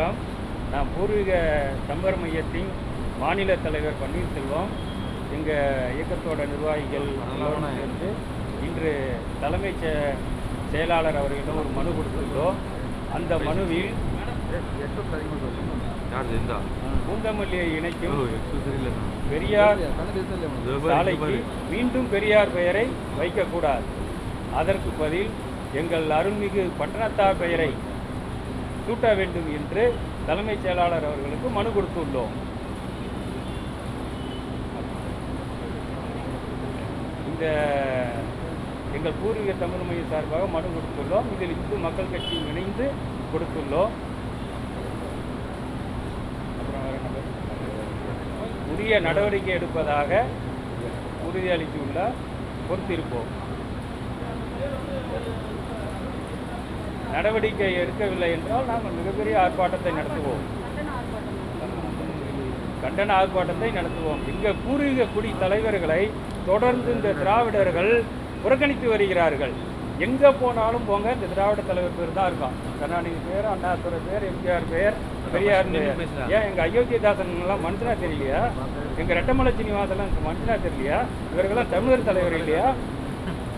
வணக்கம். நான் பூர்வீக தமிழர் மையத்தின் மாநில தலைவர் பன்னீர்செல்வம் எங்கள் இயக்கத்தோட நிர்வாகிகள் எல்லோரும் சேர்ந்து இன்று தலைமைச் செ- செயலாளர் அவர்களிடம் ஒரு மனு கொடுத்துருந்தோம் அந்த மனுவில் பூந்தமல்லியை இணைக்கும் பெரியார் சாலைக்கு மீண்டும் பெரியார் பெயரை வைக்கக்கூடாது. அதற்கு பதில் எங்கள் அருள்மிகு பட்டணத்தார் பெயரை சூட்ட வேண்டும் என்று தலைமைச் செயலாளர் அவர்களுக்கு மனு கொடுத்துள்ளோம். இந்த எங்கள் பூர்வீக தமிழ் மையம் சார்பாக மனு கொடுத்துள்ளோம். இதில் இந்து மக்கள் கட்சியும் இணைந்து கொடுத்துள்ளோம். அப்புறம் உரிய நடவடிக்கை எடுப்பதாக உறுதியளித்துள்ள பொறுத்திருப்போம். நடவடிக்கை எடுக்கவில்லை என்றால் நாங்கள் மிகப்பெரிய ஆர்ப்பாட்டத்தை நடத்துவோம். கண்டன ஆர்ப்பாட்டத்தை நடத்துவோம். எங்க பூர்வீக குடி தலைவர்களை தொடர்ந்து இந்த திராவிடர்கள் புறக்கணித்து வருகிறார்கள். எங்க போனாலும் போங்க இந்த திராவிட தலைவர் பேர் தான் இருக்கும். கருணாநிதி பேர் அண்ணாதுரை பேர் எம்ஜிஆர் பேர் பெரியார் பேர். ஏன் எங்க அயோத்தியதாசன் எல்லாம் மனுஷனா தெரியலையா? எங்க ரெட்டமலை சீனிவாசெல்லாம் மனுஷனா தெரியலையா? இவர்கள்லாம் தமிழர் தலைவர் இல்லையா?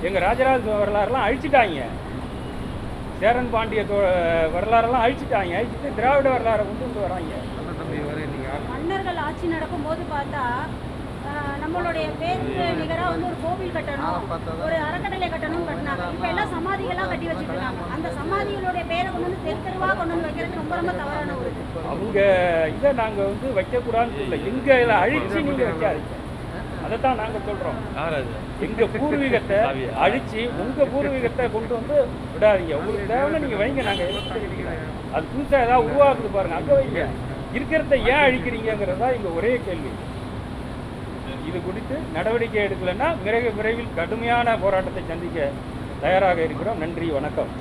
எங்க ராஜராஜ வரலாறுலாம் அழிச்சிட்டாங்க. சேரன் பாண்டிய வரலாறெல்லாம் அழிச்சிட்டாங்க. அழிச்சிட்டு திராவிட வரலாறை கொண்டு வந்து வராங்க. மன்னர்கள் ஆட்சி நடக்கும் போது பார்த்தா நம்மளுடைய பேருக்கு நிகரா வந்து ஒரு கோவில் கட்டணும் ஒரு அறக்கட்டளை கட்டணும் கட்டினாங்க. இப்ப எல்லாம் சமாதிகளா கட்டி வச்சுட்டு இருக்காங்க அந்த சமாதிகளுடைய பேரை கொண்டு வந்து தெரு தெருவா கொண்டு வந்து வைக்கிறது ரொம்ப ரொம்ப தவறான ஒரு. அவங்க இதை நாங்கள் வந்து வைக்கக்கூடாதுன்னு இல்லை எங்க இதில் அழிச்சு நீங்கள் வைக்காதீங்க. அதைத்தான் நாங்கள் சொல்கிறோம் யார் அது எங்க பூர்வீகத்தை அழிச்சு உங்க பூர்வீகத்தை கொண்டு வந்து விடாதீங்க. உங்களுக்கு தேவைன்னா நீங்க வைங்க நாங்க எதிர்க்கிறோம். அது புதுசா ஏதாவது உருவாக்குது பாருங்க. அங்க வைங்க. இருக்கிறத ஏன் அழிக்கிறீங்கிறதா இங்க ஒரே கேள்வி. இது குறித்து நடவடிக்கை எடுக்கலைன்னா மிக விரைவில் கடுமையான போராட்டத்தை சந்திக்க தயாராக இருக்கிறோம். நன்றி வணக்கம்.